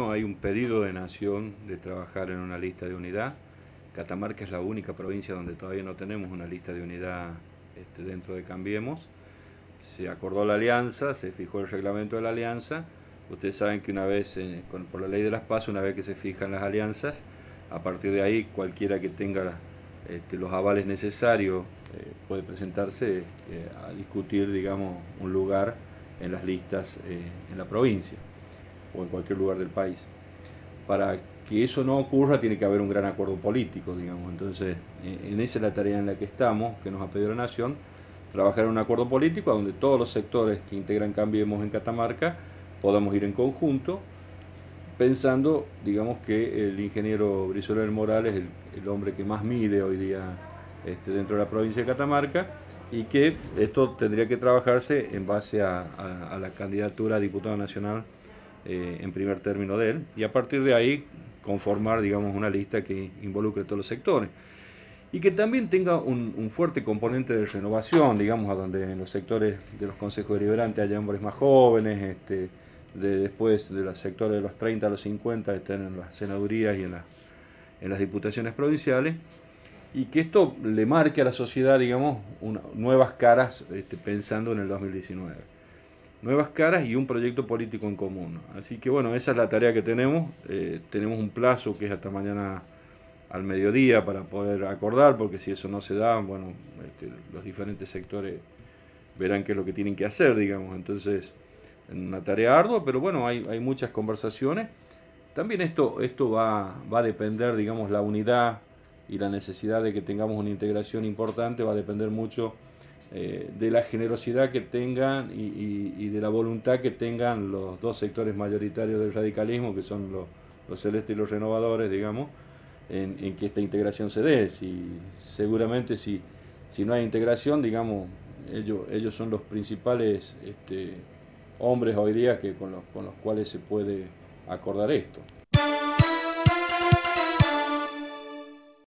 Hay un pedido de Nación de trabajar en una lista de unidad. Catamarca es la única provincia donde todavía no tenemos una lista de unidad este, dentro de Cambiemos. Se acordó la alianza, se fijó el reglamento de la alianza. Ustedes saben que una vez, eh, por la ley de las pasos, una vez que se fijan las alianzas, a partir de ahí cualquiera que tenga este, los avales necesarios eh, puede presentarse eh, a discutir, digamos, un lugar en las listas en la provincia o en cualquier lugar del país. Para que eso no ocurra tiene que haber un gran acuerdo político, digamos. Entonces, en esa es la tarea en la que estamos, que nos ha pedido la Nación, trabajar en un acuerdo político donde todos los sectores que integran Cambiemos en Catamarca podamos ir en conjunto, pensando, digamos, que el ingeniero Brizuela Morales es el, hombre que más mide hoy día este, dentro de la provincia de Catamarca y que esto tendría que trabajarse en base a, a la candidatura a diputado nacional eh, en primer término de él, y a partir de ahí conformar, digamos, una lista que involucre todos los sectores. Y que también tenga un, fuerte componente de renovación, digamos, a donde en los sectores de los consejos deliberantes haya hombres más jóvenes, este, de, después de los sectores de los 30 a los 50 estén en las senadurías y en, en las diputaciones provinciales, y que esto le marque a la sociedad, digamos, nuevas caras este, pensando en el 2019 nuevas caras y un proyecto político en común. Así que bueno, esa es la tarea que tenemos. Eh, tenemos un plazo que es hasta mañana al mediodía para poder acordar, porque si eso no se da, bueno, este, los diferentes sectores verán qué es lo que tienen que hacer, digamos. Entonces, una tarea ardua, pero bueno, hay, hay muchas conversaciones. También esto, esto va, va a depender, digamos, la unidad y la necesidad de que tengamos una integración importante, va a depender mucho eh, de la generosidad que tengan y, de la voluntad que tengan los dos sectores mayoritarios del radicalismo, que son los, celestes y los renovadores, digamos, en, que esta integración se dé. Si, seguramente si, si no hay integración, digamos, ellos, ellos son los principales este, hombres hoy día que, con, los, con los cuales se puede acordar esto.